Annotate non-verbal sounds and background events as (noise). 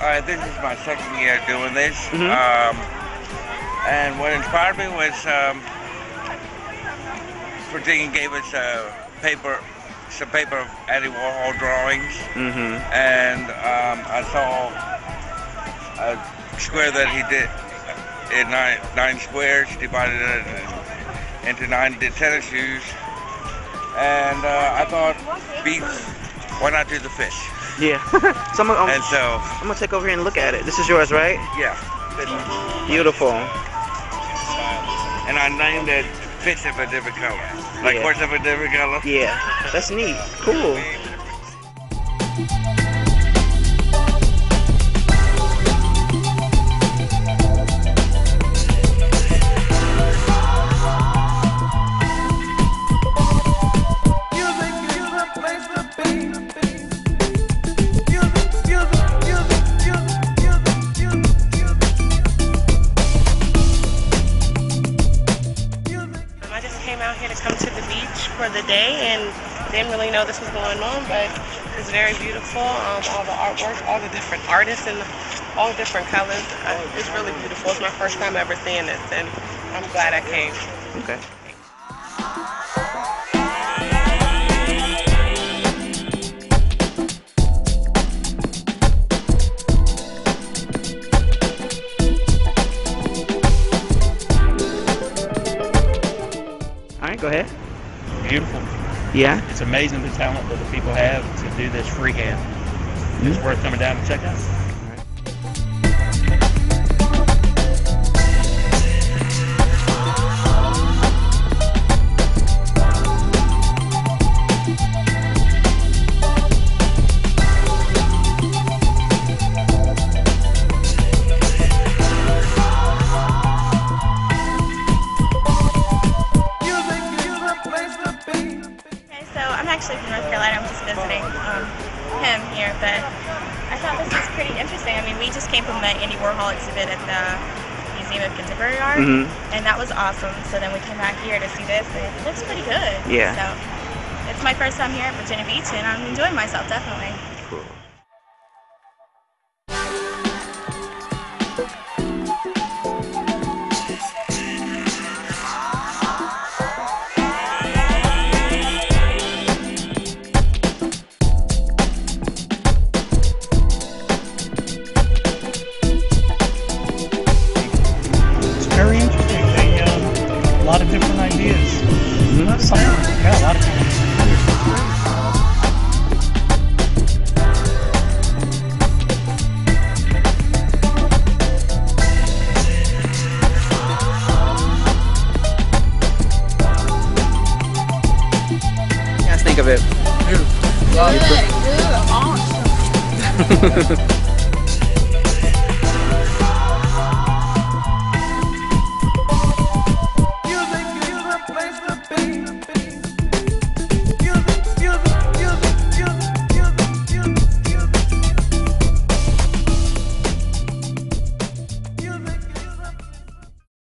Uh, this is my second year doing this. Mhm. Um, and what inspired me was um, Virginia gave us a paper, some paper of Andy Warhol drawings, Mm-hmm. and um, I saw a square that he did in nine, nine squares, divided it into nine tennis shoes. And uh, I thought, beats, why not do the fish? Yeah. so I'm, gonna- I'm, And so, I'm gonna take over here and look at it. This is yours, right? yeah. Beautiful. And I named it fish of a different color. Like Yeah. horse of a different color. Yeah. That's neat. Cool. Came out here to come to the beach for the day and didn't really know this was going on, but it's very beautiful. Um, all the artwork, all the different artists, and all different colors. It's really beautiful. It's my first time ever seeing this, and I'm glad I came. Okay. Go ahead. Beautiful. Yeah. It's amazing the talent that the people have to do this freehand. It's mm-hmm. worth coming down and check out. Actually from North Carolina. I'm just visiting um, him here, but I thought this was pretty interesting. I mean, we just came from the Andy Warhol exhibit at the Museum of Contemporary Art, Mhm. and that was awesome. So then we came back here to see this, and it looks pretty good. Yeah. So it's my first time here at Virginia Beach, and I'm enjoying myself definitely. Cool. Lot of different ideas. Mm-hmm. Some, yeah, a lot of different What do you guys think of it? Good, good, awesome. (laughs)